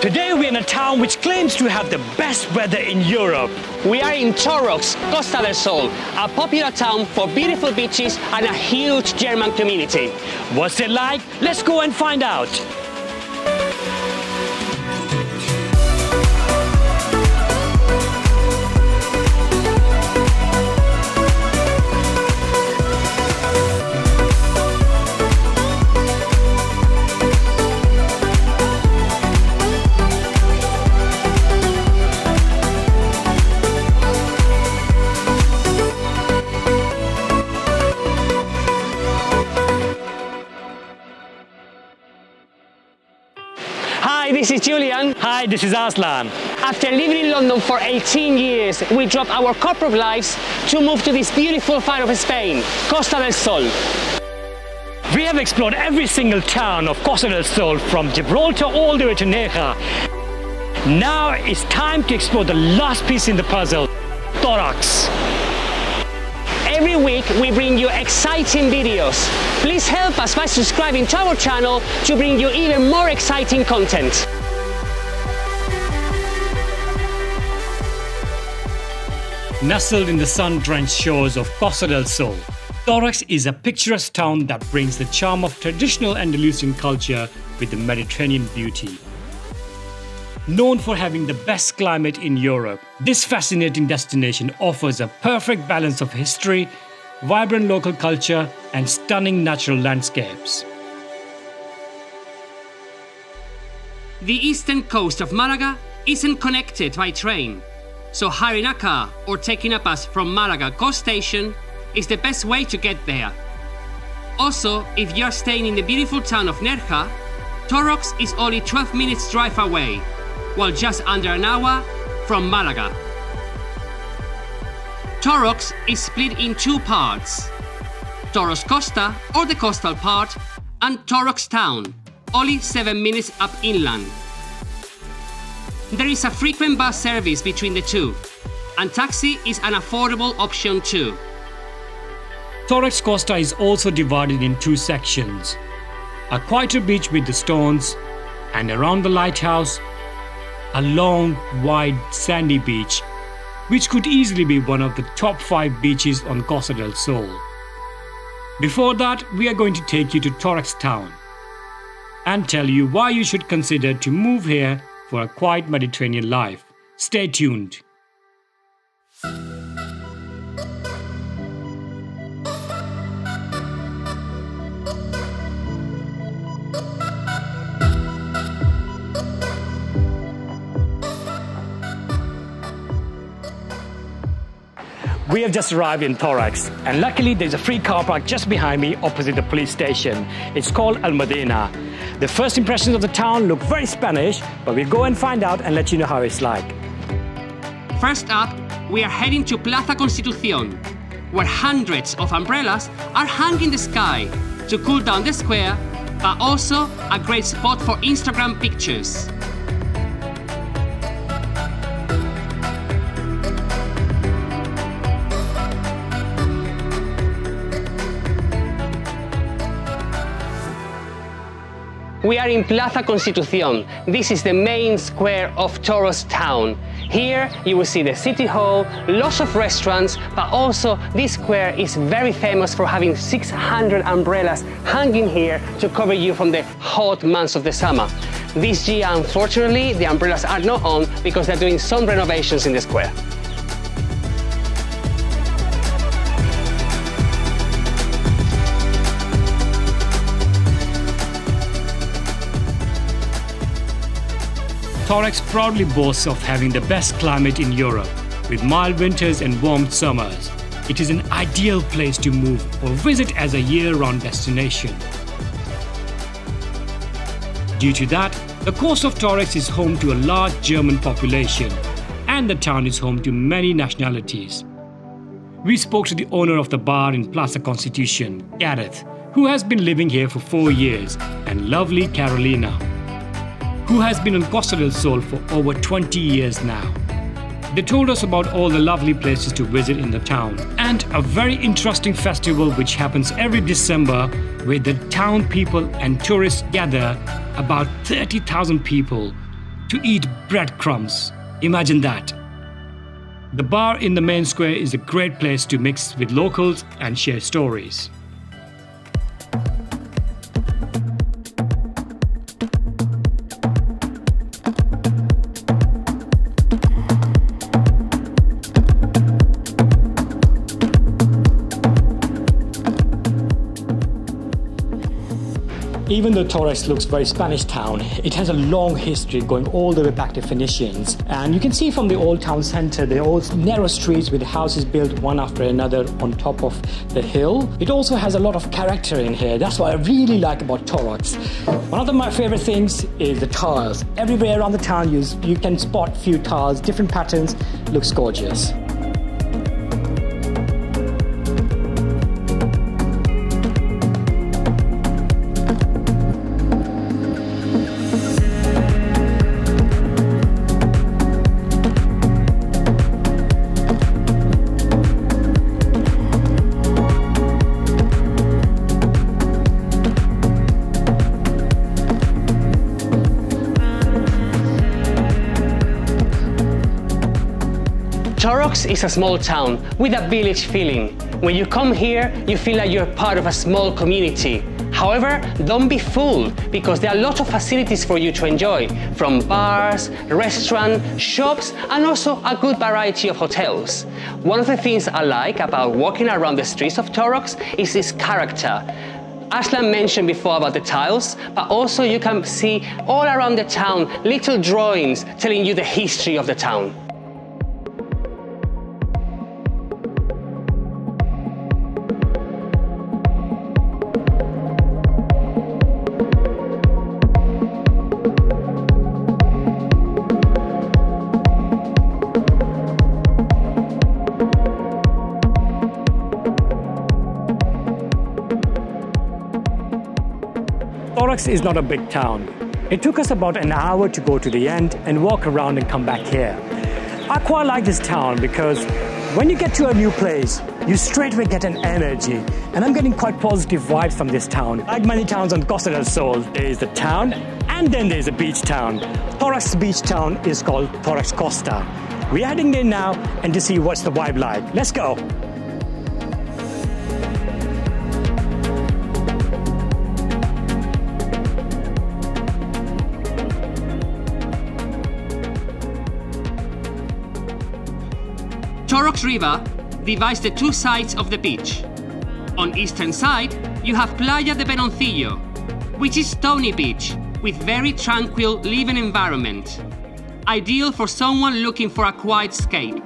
Today we're in a town which claims to have the best weather in Europe. We are in Torrox, Costa del Sol, a popular town for beautiful beaches and a huge German community. What's it like? Let's go and find out. Hi, this is Julian. Hi, this is Aslan. After living in London for 18 years, we dropped our corporate lives to move to this beautiful part of Spain, Costa del Sol. We have explored every single town of Costa del Sol from Gibraltar all the way to Nerja. Now it's time to explore the last piece in the puzzle, Torrox. Every week we bring you exciting videos. Please help us by subscribing to our channel to bring you even more exciting content. Nestled in the sun-drenched shores of Costa del Sol, Torrox is a picturesque town that brings the charm of traditional Andalusian culture with the Mediterranean beauty. Known for having the best climate in Europe, this fascinating destination offers a perfect balance of history, vibrant local culture, and stunning natural landscapes. The eastern coast of Malaga isn't connected by train, so hiring a car or taking a bus from Malaga Coast Station is the best way to get there. Also, if you're staying in the beautiful town of Nerja, Torrox is only 12 minutes drive away, while just under an hour from Malaga. Torrox is split in two parts, Torrox Costa or the coastal part and Torrox town, only 7 minutes up inland. There is a frequent bus service between the two, and taxi is an affordable option too. Torrox Costa is also divided in two sections. A quieter beach with the stones, and around the lighthouse, a long, wide, sandy beach, which could easily be one of the top 5 beaches on Costa del Sol. Before that, we are going to take you to Torrox town and tell you why you should consider to move here for a quiet Mediterranean life. Stay tuned. Have just arrived in Torrox, and luckily there's a free car park just behind me opposite the police station. It's called Almudena. The first impressions of the town look very Spanish, but we'll go and find out and let you know how it's like. First up, we are heading to Plaza Constitución, where hundreds of umbrellas are hung in the sky to cool down the square, but also a great spot for Instagram pictures. We are in Plaza Constitución. This is the main square of Torrox town. Here you will see the city hall, lots of restaurants, but also this square is very famous for having 600 umbrellas hanging here to cover you from the hot months of the summer. This year, unfortunately, the umbrellas are not on because they're doing some renovations in the square. Torrox proudly boasts of having the best climate in Europe, with mild winters and warm summers. It is an ideal place to move or visit as a year-round destination. Due to that, the coast of Torrox is home to a large German population, and the town is home to many nationalities. We spoke to the owner of the bar in Plaza Constitution, Gareth, who has been living here for four years, and lovely Carolina, who has been on Costa del Sol for over 20 years now. They told us about all the lovely places to visit in the town and a very interesting festival which happens every December where the town people and tourists gather about 30,000 people to eat breadcrumbs. Imagine that. The bar in the main square is a great place to mix with locals and share stories. Even though Torrox looks very Spanish town, it has a long history going all the way back to Phoenicians. And you can see from the old town center, the old narrow streets with houses built one after another on top of the hill. It also has a lot of character in here. That's what I really like about Torrox. One of the, my favorite things is the tiles. Everywhere around the town, you, you can spot few tiles, different patterns, looks gorgeous. Torrox is a small town with a village feeling. When you come here, you feel like you're part of a small community. However, don't be fooled because there are a lot of facilities for you to enjoy, from bars, restaurants, shops, and also a good variety of hotels. One of the things I like about walking around the streets of Torrox is its character. Aslan mentioned before about the tiles, but also you can see all around the town little drawings telling you the history of the town. Is not a big town. It took us about an hour to go to the end and walk around and come back here. I quite like this town because when you get to a new place, you straightway get an energy. And I'm getting quite positive vibes from this town. Like many towns on Costa del Sol, there is the town and then there's a beach town. Torrox beach town is called Torrox Costa. We're heading there now and to see what's the vibe like. Let's go. River divides the two sides of the beach. On eastern side, you have Playa de Peñoncillo, which is stony beach with very tranquil living environment, ideal for someone looking for a quiet escape.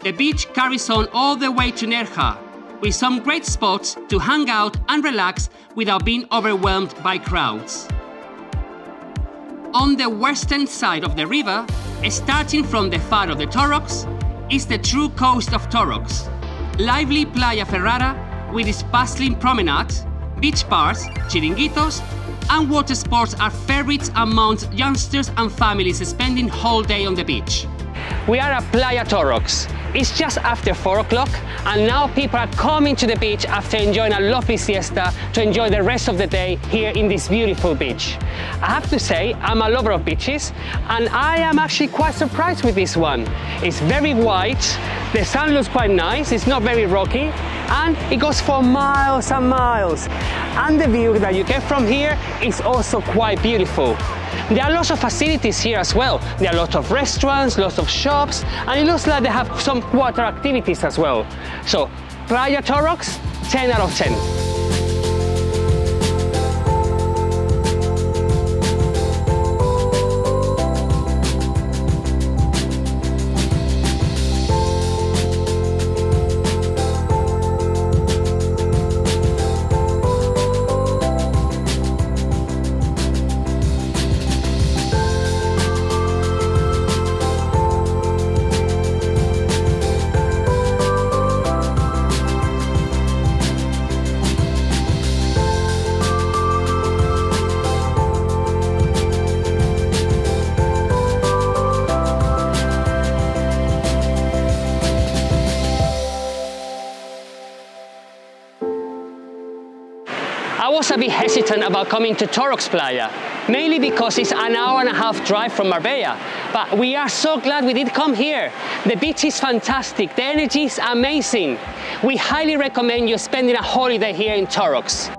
The beach carries on all the way to Nerja, with some great spots to hang out and relax without being overwhelmed by crowds. On the western side of the river, starting from the Faro de Torrox, is the true coast of Torrox. Lively Playa Ferrara with its bustling promenade, beach bars, chiringuitos, and water sports are favorites amongst youngsters and families spending whole day on the beach. We are at Playa Torrox. It's just after 4 o'clock and now people are coming to the beach after enjoying a lovely siesta to enjoy the rest of the day here in this beautiful beach. I have to say I'm a lover of beaches and I am actually quite surprised with this one. It's very white, the sand looks quite nice, it's not very rocky and it goes for miles and miles. And the view that you get from here is also quite beautiful. There are lots of facilities here as well. There are lots of restaurants, lots of shops, and it looks like they have some water activities as well. So, Playa Torrox, 10 out of 10. About coming to Torrox Playa, mainly because it's an hour and a half drive from Marbella. But we are so glad we did come here. The beach is fantastic, the energy is amazing. We highly recommend you spending a holiday here in Torrox.